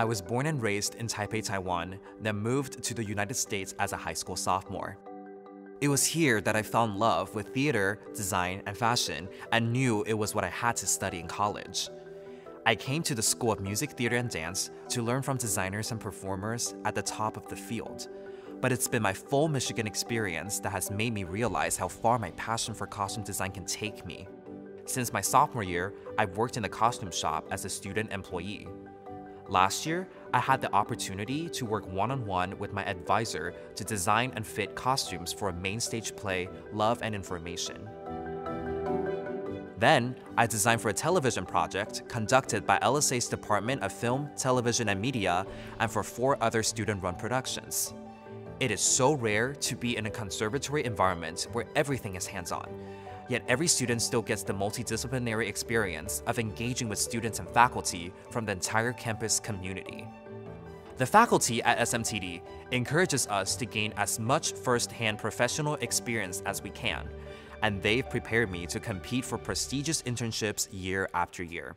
I was born and raised in Taipei, Taiwan, then moved to the United States as a high school sophomore. It was here that I fell in love with theater, design, and fashion, and knew it was what I had to study in college. I came to the School of Music, Theater, and Dance to learn from designers and performers at the top of the field. But it's been my full Michigan experience that has made me realize how far my passion for costume design can take me. Since my sophomore year, I've worked in the costume shop as a student employee. Last year, I had the opportunity to work one on one with my advisor to design and fit costumes for a main stage play, Love and Information. Then, I designed for a television project conducted by LSA's Department of Film, Television, and Media and for four other student run productions. It is so rare to be in a conservatory environment where everything is hands on. Yet every student still gets the multidisciplinary experience of engaging with students and faculty from the entire campus community. The faculty at SMTD encourages us to gain as much first-hand professional experience as we can, and they've prepared me to compete for prestigious internships year after year.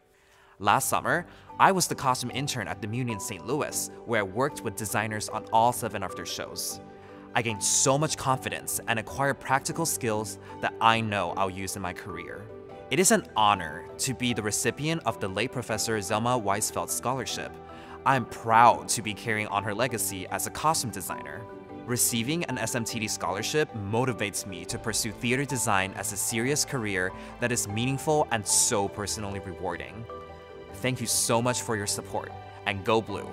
Last summer, I was the costume intern at the Muny in St. Louis, where I worked with designers on all seven of their shows. I gained so much confidence and acquired practical skills that I know I'll use in my career. It is an honor to be the recipient of the late Professor Zelma Weisfeld Scholarship. I'm proud to be carrying on her legacy as a costume designer. Receiving an SMTD scholarship motivates me to pursue theater design as a serious career that is meaningful and so personally rewarding. Thank you so much for your support, and go blue!